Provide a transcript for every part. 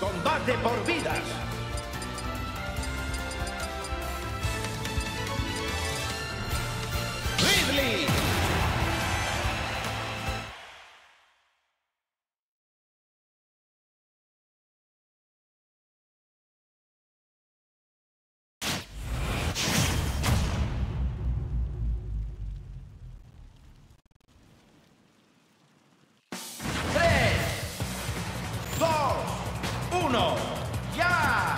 Combate por vidas. Uno, ya.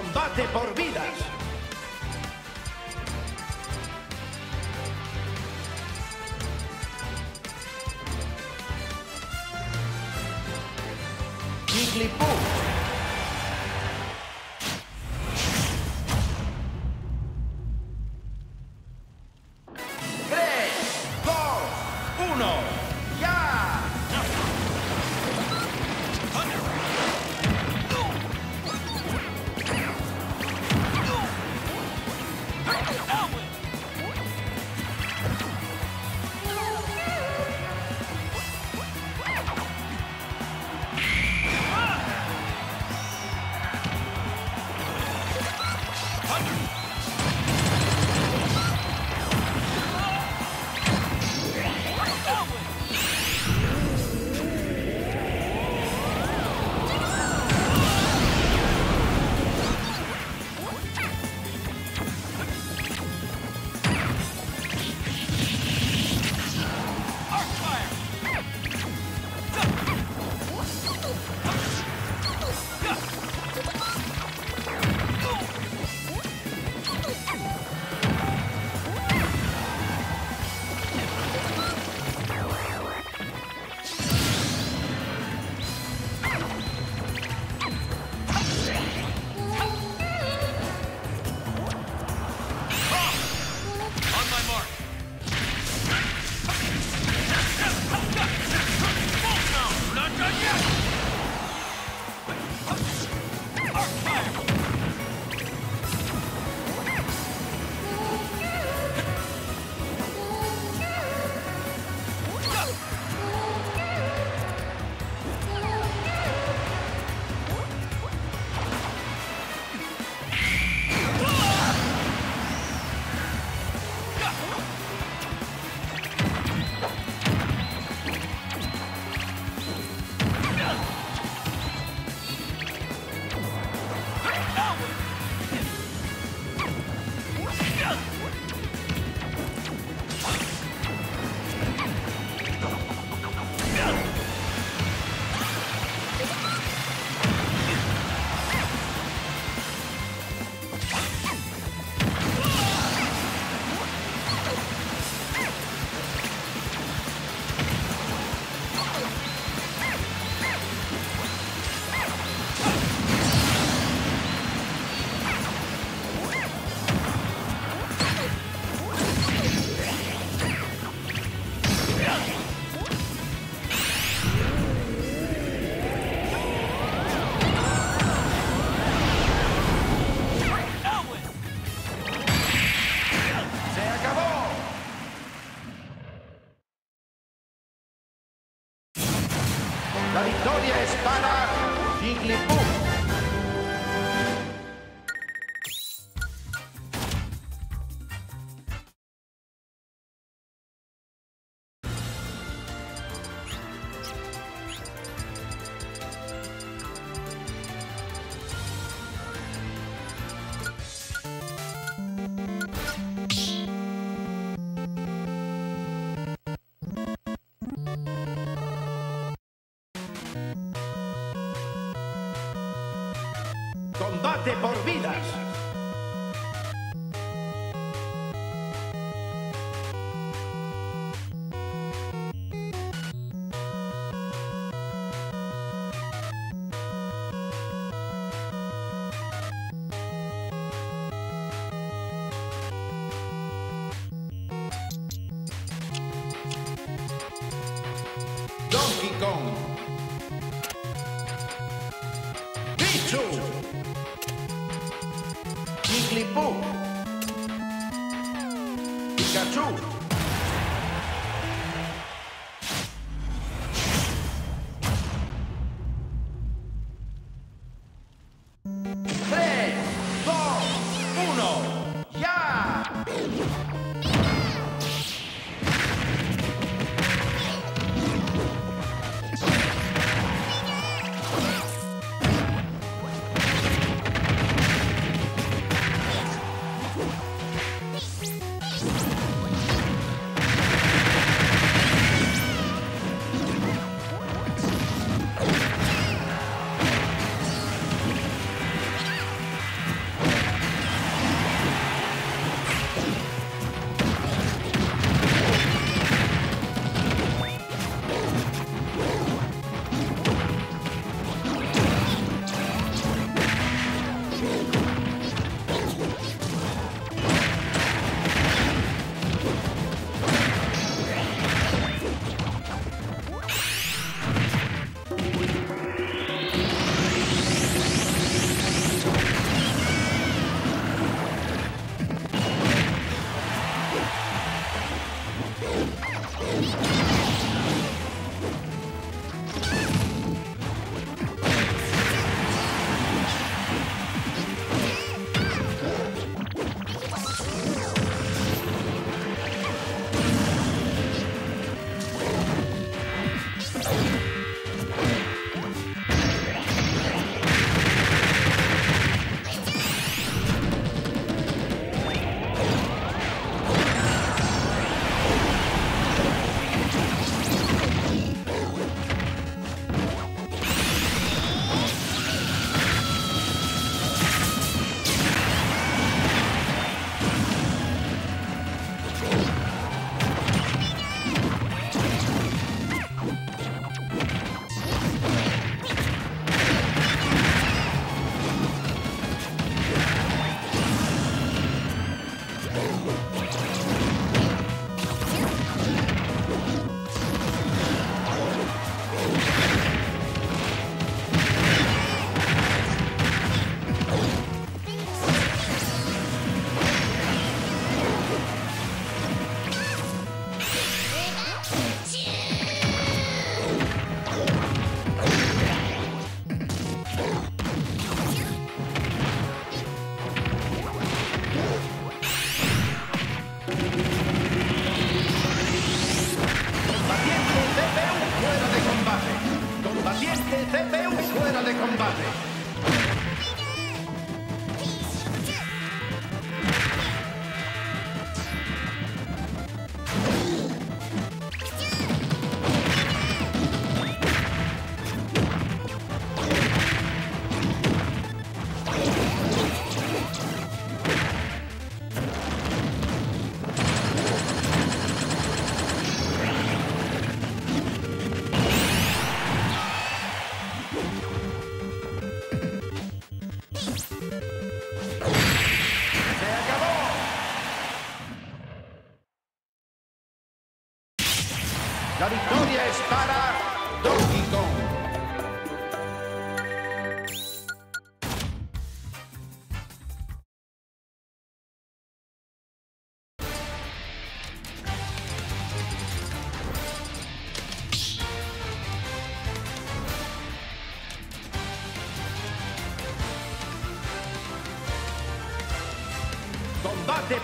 Combate por vidas. Victoria es para Combate por vidas. Donkey Kong. Pichu. boom. Got two.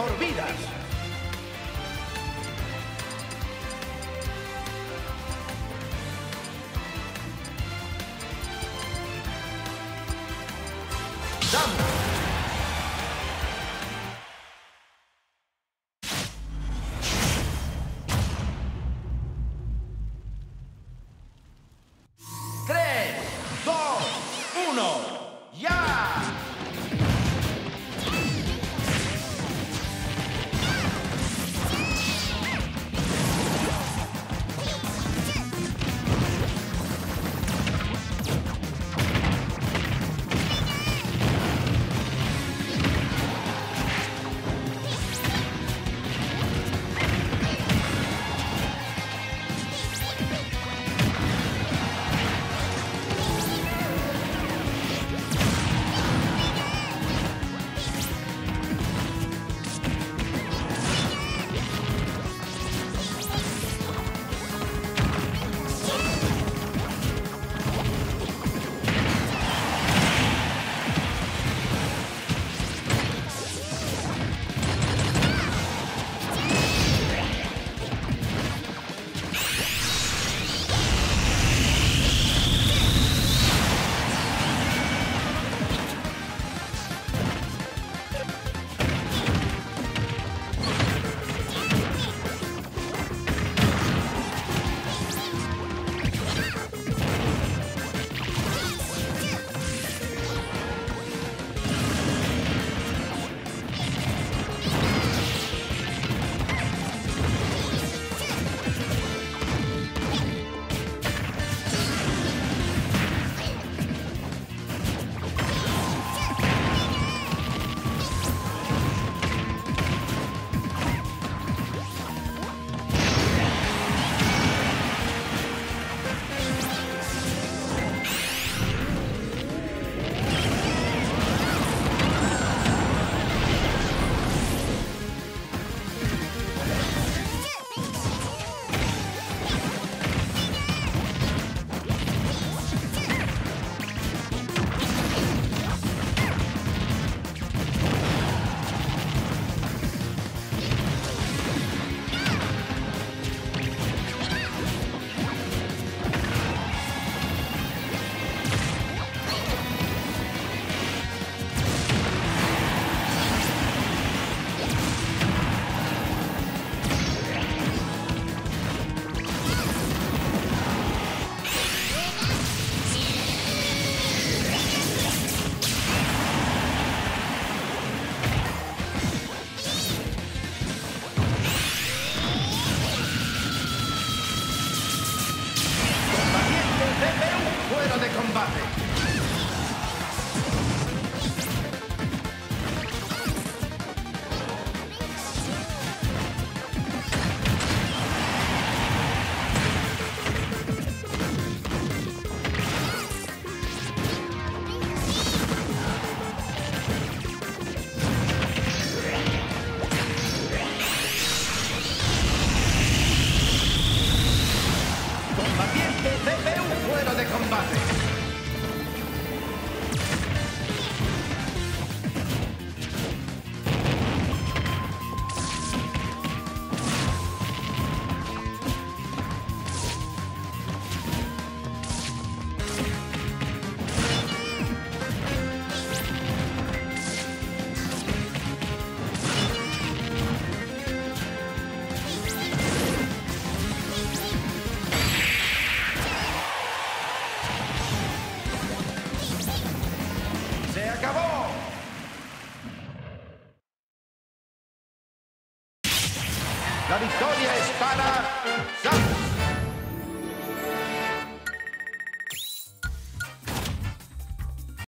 Por vidas. ¡Damos!